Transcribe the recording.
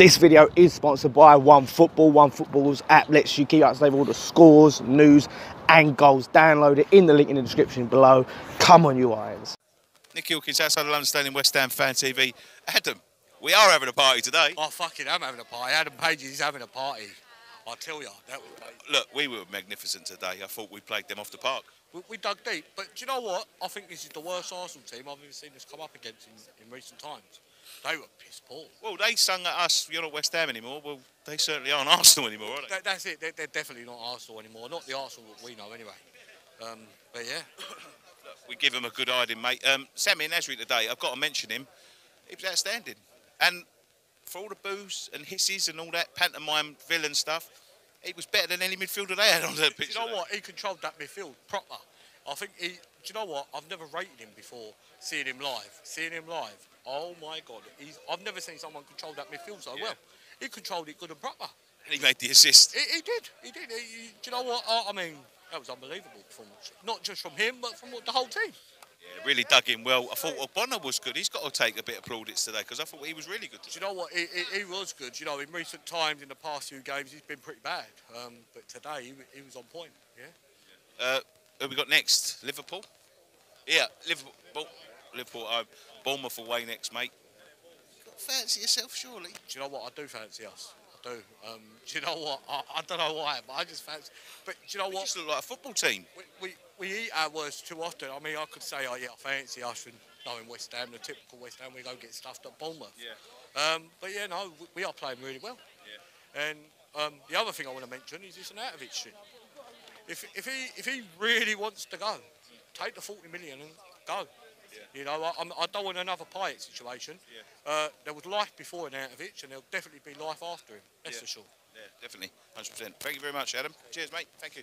This video is sponsored by One Football. One Football's app lets you keep up to date with all the scores, news, and goals. Download it in the link in the description below. Come on, you Irons. Nick Hawkins outside of London Stadium, West Ham Fan TV. Adam, we are having a party today. Oh, fucking, I'm having a party. Adam Page is having a party. I tell you, that was. Look, we were magnificent today. I thought we played them off the park. We, we dug deep, but do you know what? I think this is the worst Arsenal team I've ever seen us come up against in, in recent times. They were piss poor. Well, they sung at us, you're not West Ham anymore. Well, they certainly aren't Arsenal anymore, are they? That, that's it. They're, they're definitely not Arsenal anymore. Not the Arsenal that we know, anyway. Um, but yeah, we give him a good hiding, mate. Um, Sammy Nasri today, I've got to mention him. He was outstanding. And for all the boos and hisses and all that pantomime villain stuff, he was better than any midfielder they had on the pitch. do you know what? He controlled that midfield proper. I think he. Do you know what? I've never rated him before. Seeing him live, seeing him live. Oh my God! He's. I've never seen someone control that midfield so Yeah. well. He controlled it good and proper. And he made the assist. He, he did. He did. He, he- do you know what? I, I mean, that was unbelievable performance. Not just from him, but from the whole team. Yeah, really dug in well. I thought Bonner was good. He's got to take a bit of plaudits today because I thought he was really good. Do you know what? He, he, he was good. You know, in recent times, in the past few games, he's been pretty bad. Um, but today, he, he was on point. Yeah. Uh, who we got next? Liverpool. Yeah, Liverpool. Liverpool. Uh, Bournemouth away next, mate. Got fancy yourself, surely. Do you know what? I do fancy us. I do. Um, do you know what? I, I don't know why, but I just fancy. But do you know We what? just look like a football team. We, we, we eat our words too often. I mean, I could say, oh yeah, I fancy us, and knowing West Ham, the typical West Ham, we go get stuffed at Bournemouth. Yeah. Um, but yeah, no, we, we are playing really well. Yeah. And um, the other thing I want to mention is this Arnautovic shit. If, if he if he really wants to go, take the 40 million and go. You know, I, I'm, I don't want another Payet situation. Uh, there was life before Arnautovic, and there'll definitely be life after him. That's Yeah. for sure. Yeah, definitely. 100%. Thank you very much, Adam. Cheers, mate. Thank you.